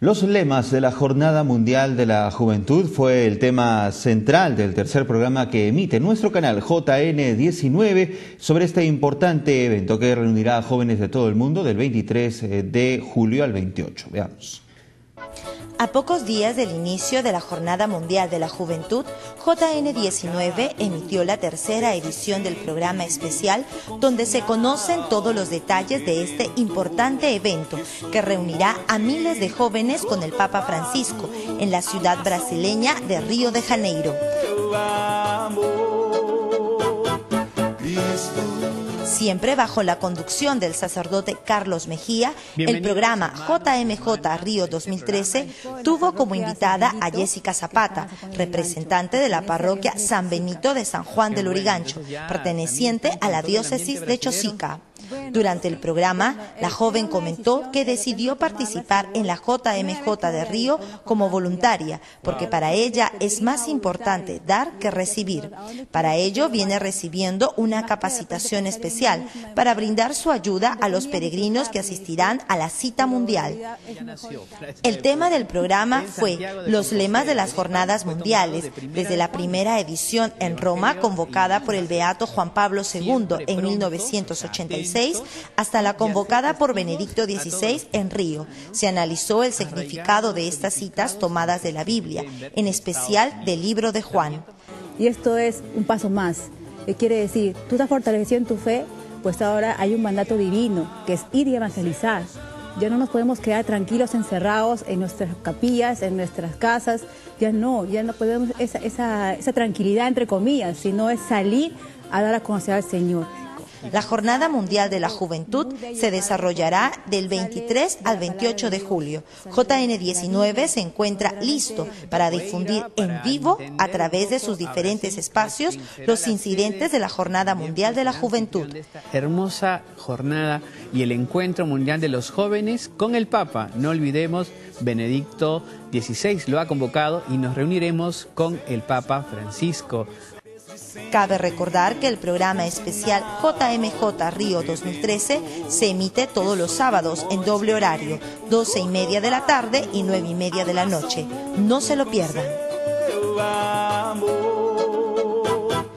Los lemas de la Jornada Mundial de la Juventud fue el tema central del tercer programa que emite nuestro canal JN19 sobre este importante evento que reunirá a jóvenes de todo el mundo del 23 de julio al 28. Veamos. A pocos días del inicio de la Jornada Mundial de la Juventud, JN19 emitió la tercera edición del programa especial donde se conocen todos los detalles de este importante evento que reunirá a miles de jóvenes con el Papa Francisco en la ciudad brasileña de Río de Janeiro. Siempre bajo la conducción del sacerdote Carlos Mejía, el programa JMJ Río 2013 tuvo como invitada a Jessica Zapata, representante de la parroquia San Benito de San Juan del Urigancho, perteneciente a la diócesis de Chosica. Durante el programa, la joven comentó que decidió participar en la JMJ de Río como voluntaria, porque para ella es más importante dar que recibir. Para ello viene recibiendo una capacitación especial para brindar su ayuda a los peregrinos que asistirán a la cita mundial. El tema del programa fue los lemas de las jornadas mundiales, desde la primera edición en Roma convocada por el Beato Juan Pablo II en 1986 hasta la convocada por Benedicto XVI en Río. Se analizó el significado de estas citas tomadas de la Biblia, en especial del libro de Juan. Y esto es un paso más. ¿Qué quiere decir? Tú estás fortalecido en tu fe, pues ahora hay un mandato divino, que es ir y evangelizar. Ya no nos podemos quedar tranquilos, encerrados en nuestras capillas, en nuestras casas. Ya no, ya no podemos esa, esa, esa tranquilidad, entre comillas, sino es salir a dar a conocer al Señor. La Jornada Mundial de la Juventud se desarrollará del 23 al 28 de julio. JN19 se encuentra listo para difundir en vivo a través de sus diferentes espacios los incidentes de la Jornada Mundial de la Juventud. Hermosa jornada y el encuentro mundial de los jóvenes con el Papa. No olvidemos, Benedicto XVI lo ha convocado y nos reuniremos con el Papa Francisco. Cabe recordar que el programa especial JMJ Río 2013 se emite todos los sábados en doble horario, 12 y media de la tarde y 9 y media de la noche. No se lo pierdan.